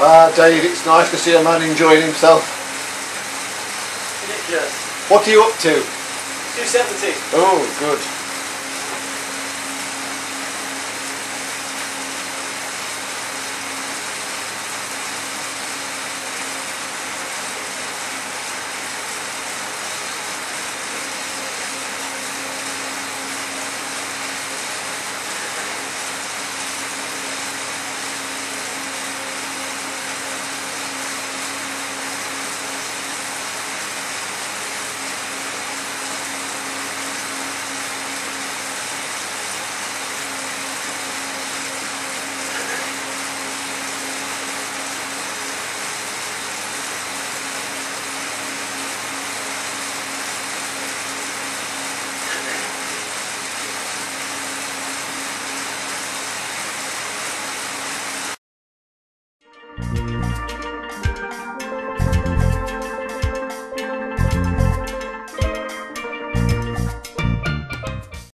Ah, Dave, it's nice to see a man enjoying himself. Ridiculous. What are you up to? 270. Oh, good.